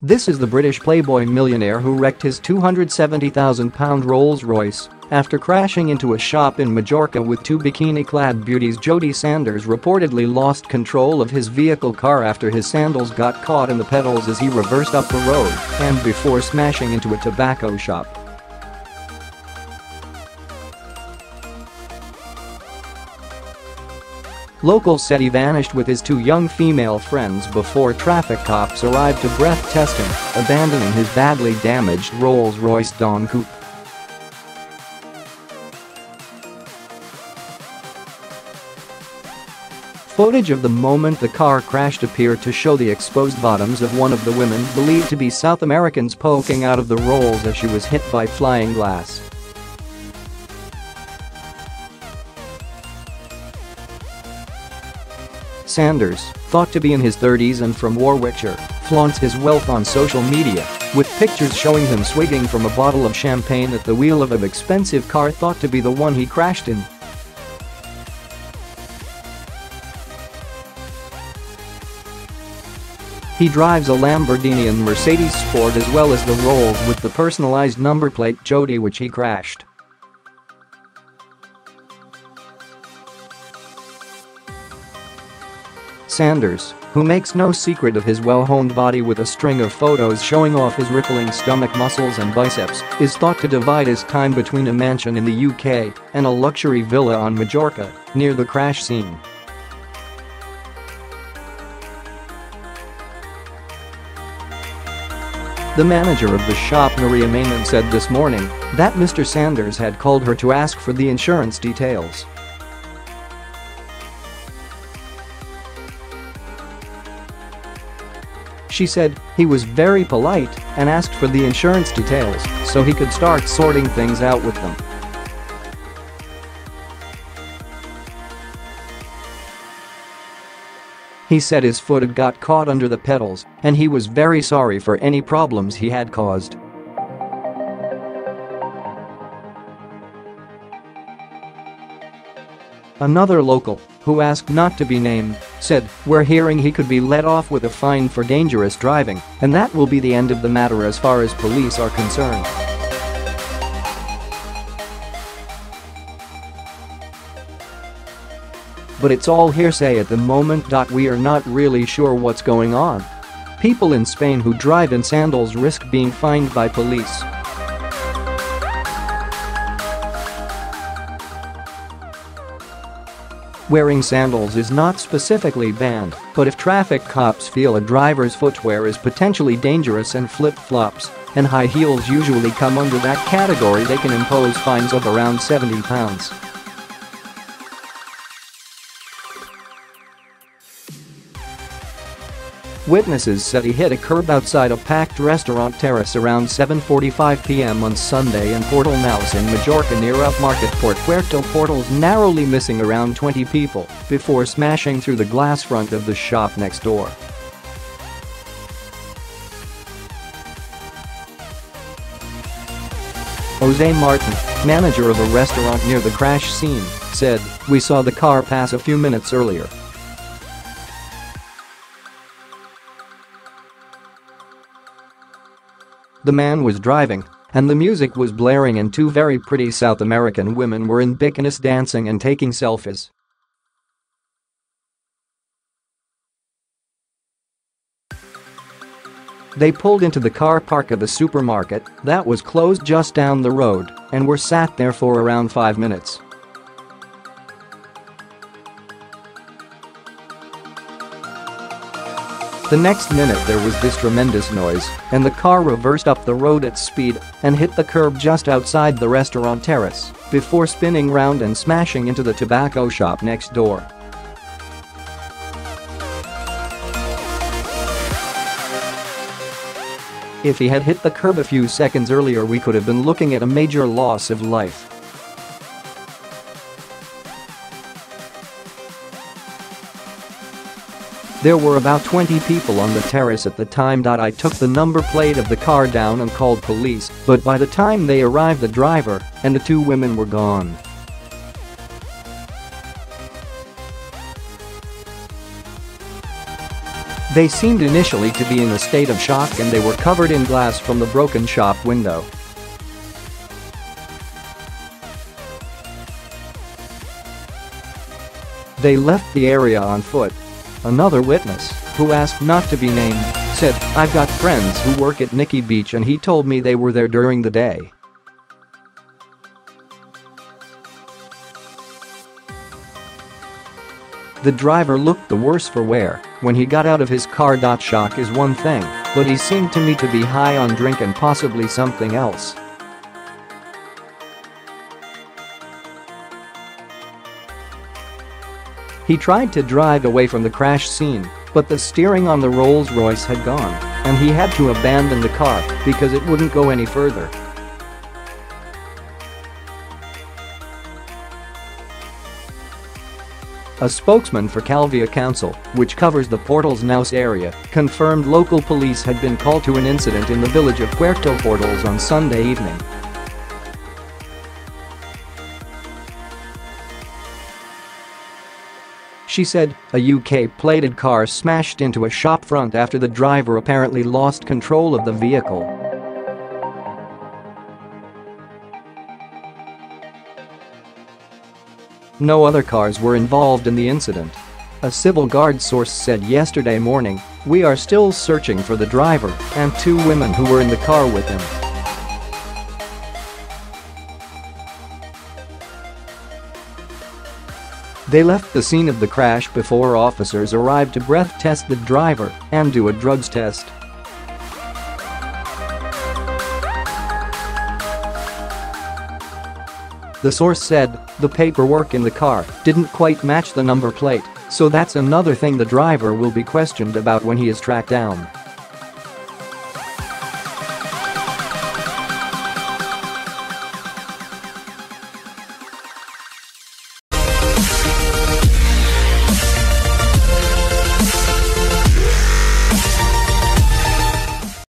This is the British Playboy millionaire who wrecked his £270,000 Rolls-Royce after crashing into a shop in Majorca with two bikini-clad beauties Jody Sanders reportedly lost control of his vehicle car after his sandals got caught in the pedals as he reversed up the road and before smashing into a tobacco shop. Locals said he vanished with his two young female friends before traffic cops arrived to breath test him, abandoning his badly damaged Rolls-Royce Dawn Coupe. Footage of the moment the car crashed appeared to show the exposed bottoms of one of the women believed to be South Americans poking out of the rolls as she was hit by flying glass. Sanders, thought to be in his 30s and from Warwickshire, flaunts his wealth on social media, with pictures showing him swigging from a bottle of champagne at the wheel of an expensive car thought to be the one he crashed in. He drives a Lamborghini and Mercedes Sport as well as the Rolls with the personalized number plate Jody which he crashed. Sanders, who makes no secret of his well-honed body with a string of photos showing off his rippling stomach muscles and biceps, is thought to divide his time between a mansion in the UK and a luxury villa on Majorca, near the crash scene. The manager of the shop Maria Mamen said this morning that Mr. Sanders had called her to ask for the insurance details. She said he was very polite and asked for the insurance details so he could start sorting things out with them. He said his foot had got caught under the pedals and he was very sorry for any problems he had caused. Another local, who asked not to be named, said, We're hearing he could be let off with a fine for dangerous driving, and that will be the end of the matter as far as police are concerned. But it's all hearsay at the moment. We are not really sure what's going on. People in Spain who drive in sandals risk being fined by police. Wearing sandals is not specifically banned, but if traffic cops feel a driver's footwear is potentially dangerous and flip-flops and high heels usually come under that category they can impose fines of around 70 pounds. Witnesses said he hit a curb outside a packed restaurant terrace around 7.45 p.m. on Sunday in Portal Nous in Majorca near upmarket Port Puerto Portals narrowly missing around 20 people before smashing through the glass front of the shop next door. Jose Martin, manager of a restaurant near the crash scene, said, We saw the car pass a few minutes earlier The man was driving, and the music was blaring and two very pretty South American women were in bikinis dancing and taking selfies. They pulled into the car park of a supermarket that was closed just down the road and were sat there for around five minutes. The next minute there was this tremendous noise, and the car reversed up the road at speed and hit the curb just outside the restaurant terrace before spinning round and smashing into the tobacco shop next door. If he had hit the curb a few seconds earlier we could have been looking at a major loss of life. There were about 20 people on the terrace at the time. I took the number plate of the car down and called police, but by the time they arrived the driver and the two women were gone. They seemed initially to be in a state of shock and they were covered in glass from the broken shop window. They left the area on foot Another witness, who asked not to be named, said, I've got friends who work at Nikki Beach and he told me they were there during the day. The driver looked the worse for wear when he got out of his car. Shock is one thing, but he seemed to me to be high on drink and possibly something else. He tried to drive away from the crash scene, but the steering on the Rolls-Royce had gone, and he had to abandon the car because it wouldn't go any further. A spokesman for Calvia Council, which covers the Portals Nous area, confirmed local police had been called to an incident in the village of Puerto Portals on Sunday evening. She said, a UK plated car smashed into a shop front after the driver apparently lost control of the vehicle. No other cars were involved in the incident. A civil guard source said yesterday morning, we are still searching for the driver and two women who were in the car with him. They left the scene of the crash before officers arrived to breath test the driver and do a drugs test. The source said, the paperwork in the car didn't quite match the number plate, so that's another thing the driver will be questioned about when he is tracked down.